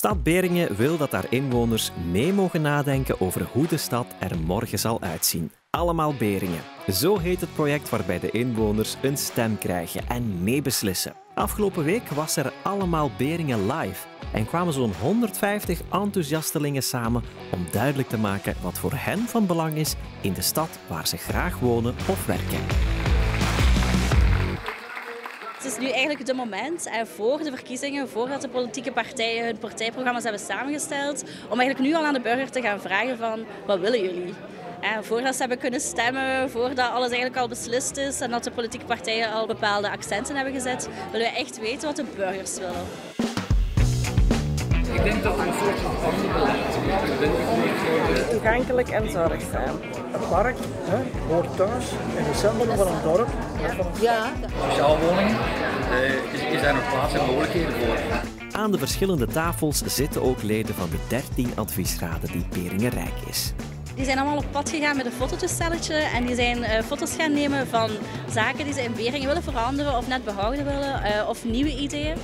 Stad Beringen wil dat haar inwoners mee mogen nadenken over hoe de stad er morgen zal uitzien. Allemaal Beringen. Zo heet het project waarbij de inwoners een stem krijgen en meebeslissen. Afgelopen week was er Allemaal Beringen live en kwamen zo'n 150 enthousiastelingen samen om duidelijk te maken wat voor hen van belang is in de stad waar ze graag wonen of werken. Nu eigenlijk de moment eh, voor de verkiezingen, voordat de politieke partijen hun partijprogramma's hebben samengesteld, om eigenlijk nu al aan de burger te gaan vragen van wat willen jullie? Eh, voordat ze hebben kunnen stemmen, voordat alles eigenlijk al beslist is en dat de politieke partijen al bepaalde accenten hebben gezet, willen we echt weten wat de burgers willen. Ik denk dat er toegankelijk en zorgzaam. Het park hè, hoort thuis in het centrum van een dorp. hè, van een Ja, Sociaal woningen, eh, is, is daar nog plaats en mogelijkheden voor? Aan de verschillende tafels zitten ook leden van de 13 adviesraden die Beringen rijk is. Die zijn allemaal op pad gegaan met een fototoestelletje en die zijn eh, foto's gaan nemen van zaken die ze in Beringen willen veranderen of net behouden willen eh, of nieuwe ideeën.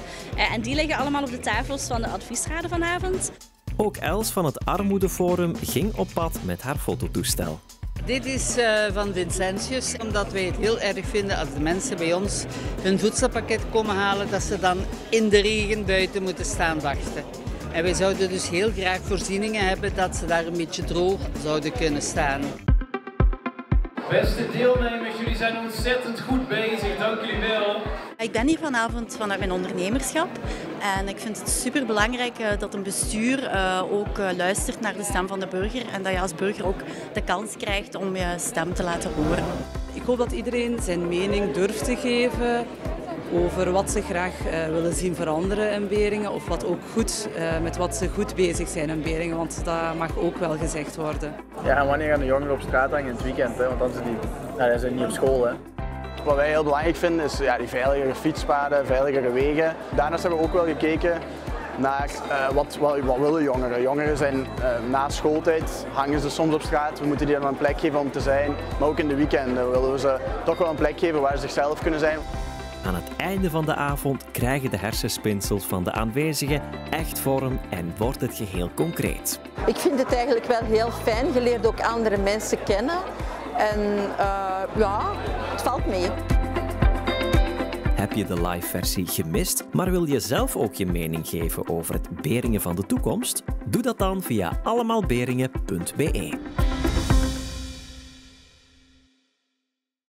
En die liggen allemaal op de tafels van de adviesraden vanavond. Ook Els van het Armoedeforum ging op pad met haar fototoestel. dit is eh, van Vincentius, omdat wij het heel erg vinden als de mensen bij ons hun voedselpakket komen halen, dat ze dan in de regen buiten moeten staan wachten. En wij zouden dus heel graag voorzieningen hebben dat ze daar een beetje droog zouden kunnen staan. Beste deelnemers, jullie zijn ontzettend goed bezig. Dank jullie wel. Ik ben hier vanavond vanuit mijn ondernemerschap en ik vind het super belangrijk dat een bestuur eh, ook eh, luistert naar de stem van de burger en dat je als burger ook de kans krijgt om je stem te laten horen. Ik hoop dat iedereen zijn mening durft te geven over wat ze graag eh, willen zien veranderen in Beringen. Of wat ook goed, eh, met wat ze goed bezig zijn in Beringen, want dat mag ook wel gezegd worden. Ja, en wanneer gaan de jongeren op straat hangen in het weekend? Hè? Want dan zijn die, nou, dan zijn die niet op school. Hè? Wat wij heel belangrijk vinden is ja, die veiligere fietspaden, veiligere wegen. Daarnaast hebben we ook wel gekeken naar eh, wat, wat, wat willen jongeren. Jongeren zijn eh, na schooltijd, hangen ze soms op straat. We moeten die dan een plek geven om te zijn. Maar ook in de weekenden willen we ze toch wel een plek geven waar ze zichzelf kunnen zijn. Aan het einde van de avond krijgen de hersenspinsels van de aanwezigen echt vorm en wordt het geheel concreet. Ik vind het eigenlijk wel heel fijn. Je leert ook andere mensen kennen. En eh, ja, het valt mee. Heb je de live versie gemist, maar wil je zelf ook je mening geven over het Beringen van de toekomst? Doe dat dan via allemaalberingen.be.